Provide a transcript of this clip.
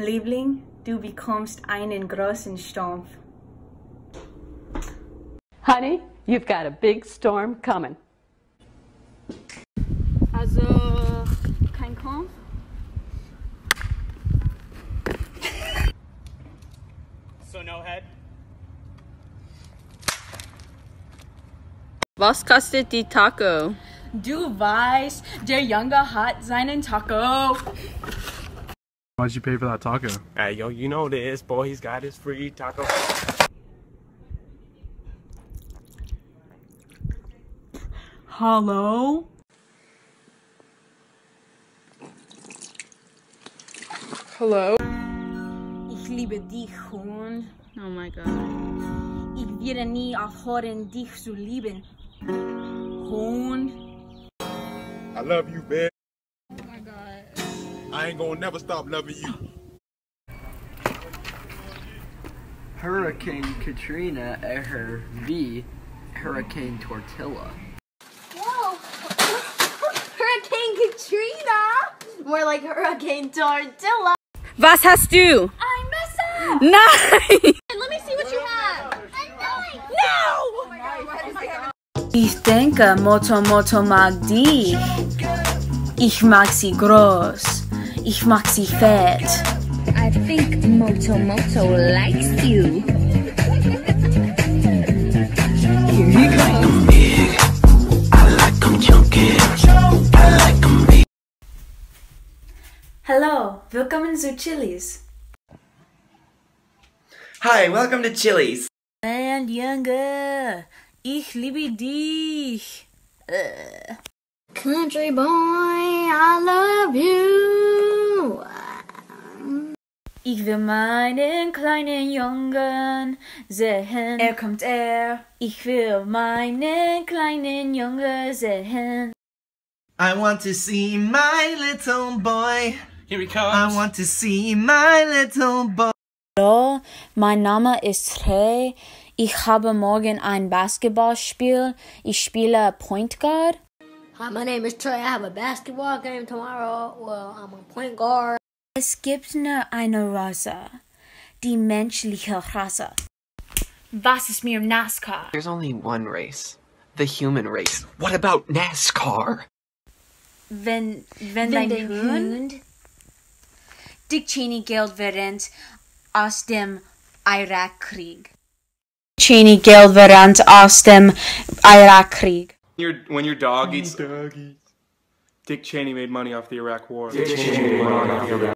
Liebling, du bekommst einen großen Stumpf. Honey, you've got a big storm coming. Also, kein Kampf? So no head? Was kostet die Taco? Du weißt, der Junge hat seinen Taco. Why'd you pay for that taco? Hey, yo, you know this. Boy, he's got his free taco. Hello? Hello? Ich liebe dich, Hund. Oh my god. Ich werde nie aufhören, dich zu lieben. Hund. I love you, man. My god. I ain't gonna never stop loving you. Hurricane Katrina at her V, Hurricane Tortilla. Whoa! Hurricane Katrina! More like Hurricane Tortilla. Was hast du? I mess up! Nein! Let me see what you have. Ich denke, Moto Moto mag dich. Ich mag sie groß. Ich mag sie fett. I think Moto Moto likes you. Hello, willkommen zu Chili's. Hi, welcome to Chili's. And Junge, ich liebe dich. Äh. Country boy, I love you. Ich will meinen kleinen Jungen sehen. Er kommt er. Ich will meinen kleinen Jungen sehen. I want to see my little boy. Here he comes. I want to see my little boy. Hallo, mein Name ist Trey. Ich habe morgen ein Basketballspiel. Ich spiele Point Guard. Hi, my name is Trey. I have a basketball game tomorrow. Well, I'm a point guard. Es gibt nur eine Rasse. Die menschliche Rasse. Was ist mir NASCAR? There's only one race. The human race. What about NASCAR? Wenn, wenn, dein Hund Dick Cheney Geld während aus dem Irakkrieg. Cheney Geld während aus dem Irakkrieg. Your, when your dog eats. Dog eats. Dick Cheney made money off the Iraq War.